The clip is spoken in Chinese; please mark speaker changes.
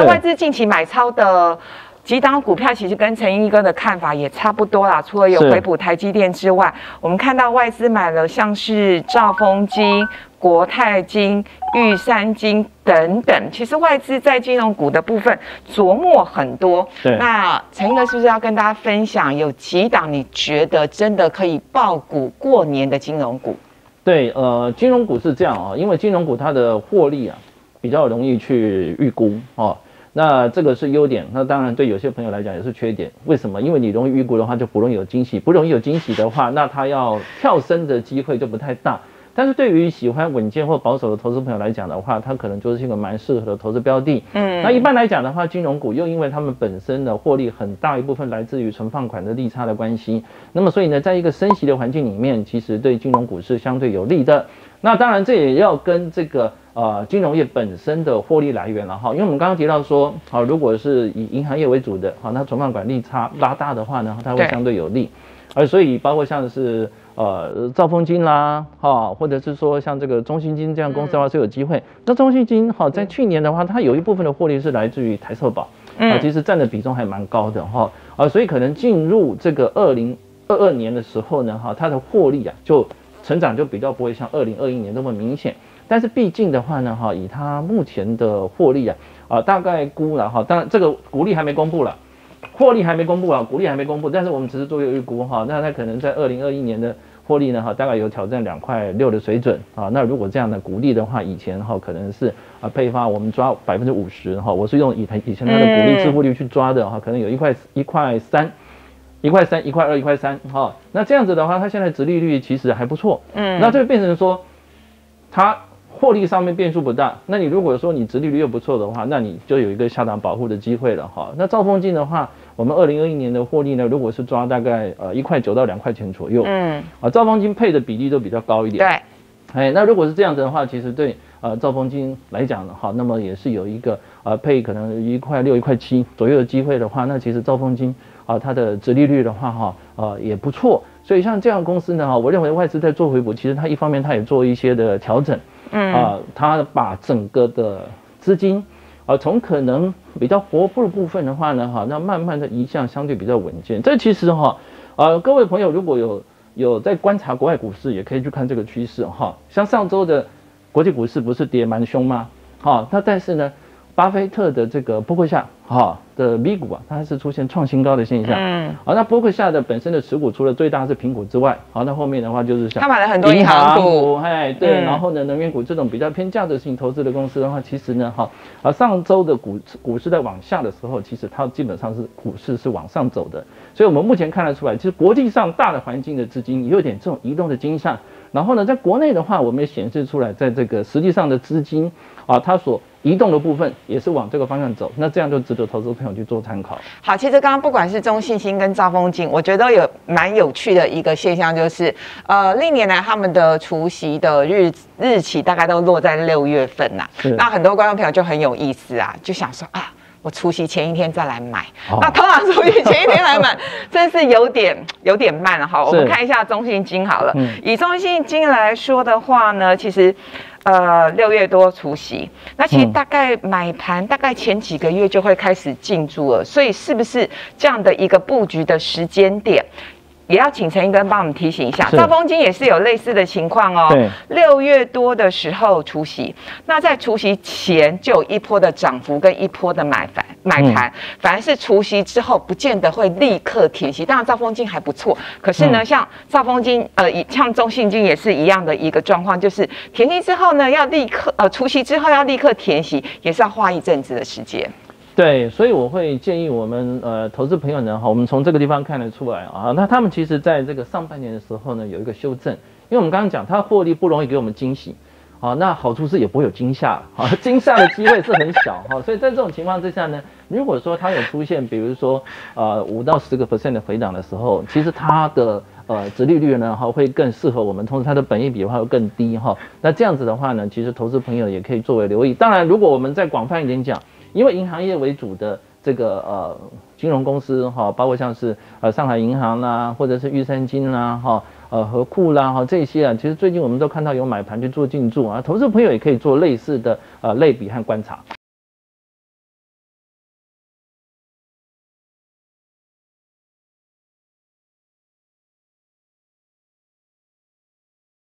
Speaker 1: 以呢，外资近期买超的。几档股票其实跟陈一哥的看法也差不多啦，除了有回补台积电之外，我们看到外资买了像是兆丰金、国泰金、玉山金等等。其实外资在金融股的部分琢磨很多。
Speaker 2: 对。
Speaker 1: 那陈一哥是不是要跟大家分享有几档你觉得真的可以爆股过年的金融股？
Speaker 2: 对，呃，金融股是这样啊，因为金融股它的获利啊比较容易去预估哦。那这个是优点，那当然对有些朋友来讲也是缺点。为什么？因为你容易预估的话，就不容易有惊喜；不容易有惊喜的话，那它要跳升的机会就不太大。但是对于喜欢稳健或保守的投资朋友来讲的话，它可能就是一个蛮适合的投资标的。嗯，那一般来讲的话，金融股又因为他们本身的获利很大一部分来自于存放款的利差的关系，那么所以呢，在一个升息的环境里面，其实对金融股是相对有利的。那当然这也要跟这个。呃，金融业本身的获利来源了哈，因为我们刚刚提到说，好，如果是以银行业为主的，好，那存款管理差拉大的话呢，它会相对有利，而所以包括像是呃兆丰金啦，哈，或者是说像这个中信金这样公司的话是有机会。那中信金哈，在去年的话，它有一部分的获利是来自于台寿保，啊，其实占的比重还蛮高的哈，啊，所以可能进入这个二零二二年的时候呢，哈，它的获利啊，就成长就比较不会像二零二一年那么明显。但是毕竟的话呢，哈，以它目前的获利啊，啊，大概估了哈，当然这个股利还没公布了，获利还没公布啊，股利还没公布，但是我们只是做一个预估哈，那它可能在二零二一年的获利呢，哈，大概有挑战两块六的水准啊。那如果这样的股利的话，以前哈可能是啊配发我们抓百分之五十哈，我是用以以前它的股利支付率去抓的哈，可能有一块一块三，一块三，一块二，一块三哈。那这样子的话，它现在殖利率其实还不错，嗯，那就变成说它。获利上面变数不大，那你如果说你殖利率又不错的话，那你就有一个下档保护的机会了哈。那兆丰金的话，我们二零二一年的获利呢，如果是抓大概呃一块九到两块钱左右，嗯，啊兆丰金配的比例都比较高一点，
Speaker 1: 对，
Speaker 2: 哎，那如果是这样子的话，其实对呃兆丰金来讲的话，那么也是有一个呃配可能一块六一块七左右的机会的话，那其实兆丰金啊它的殖利率的话哈呃也不错，所以像这样公司呢哈，我认为外资在做回补，其实它一方面它也做一些的调整。嗯啊，他把整个的资金，啊，从可能比较活泼的部分的话呢，哈，那慢慢的移向相对比较稳健。这其实哈，啊，各位朋友如果有有在观察国外股市，也可以去看这个趋势哈。像上周的国际股市不是跌蛮凶吗？哈，那但是呢，巴菲特的这个波克夏哈。的 V 股啊，它是出现创新高的现象。嗯，好，那伯克夏的本身的持股除了最大是苹果之外，好，那后面的话就是像
Speaker 1: 他买了很多银行股，
Speaker 2: 哎，对，然后呢，能源股这种比较偏价值性投资的公司的话，其实呢，哈，啊，上周的股股市在往下的时候，其实它基本上是股市是往上走的，所以我们目前看得出来，其实国际上大的环境的资金有点这种移动的倾向。然后呢，在国内的话，我们也显示出来，在这个实际上的资金啊，它所移动的部分也是往这个方向走，那这样就值得投资朋友去做参考。
Speaker 1: 好，其实刚刚不管是中信星跟兆丰金，我觉得有蛮有趣的一个现象，就是呃，历年来他们的除夕的日日期大概都落在六月份呐。那很多观众朋友就很有意思啊，就想说啊。我除夕前一天再来买，那通常除夕前一天来买，真是有点有点慢哈。我们看一下中信金好了，以中信金来说的话呢，其实呃六月多除夕，那其实大概买盘大概前几个月就会开始进驻了，所以是不是这样的一个布局的时间点？也要请陈一根帮我们提醒一下，兆丰金也是有类似的情况哦。六月多的时候除夕，那在除夕前就有一波的涨幅跟一波的买盘买盘，反而是除夕之后不见得会立刻填息。当然兆丰金还不错，可是呢，像兆丰金呃，像中信金也是一样的一个状况，就是填息之后呢，要立刻呃除夕之后要立刻填息，也是要花一阵子的时间。
Speaker 2: 对，所以我会建议我们呃投资朋友呢，哈，我们从这个地方看得出来啊，那他们其实在这个上半年的时候呢，有一个修正，因为我们刚刚讲，它获利不容易给我们惊喜，好，那好处是也不会有惊吓，好，惊吓的机会是很小，哈，所以在这种情况之下呢，如果说它有出现，比如说呃五到十个 percent 的回档的时候，其实它的呃殖利率呢，哈，会更适合我们，同时它的本益比的话会更低，哈，那这样子的话呢，其实投资朋友也可以作为留意。当然，如果我们再广泛一点讲。因为银行业为主的这个呃金融公司哈，包括像是呃上海银行啦，或者是玉山金啦哈，呃和库啦哈这些啊，其实最近我们都看到有买盘去做进驻啊，投资朋友也可以做类似的呃类比和观察。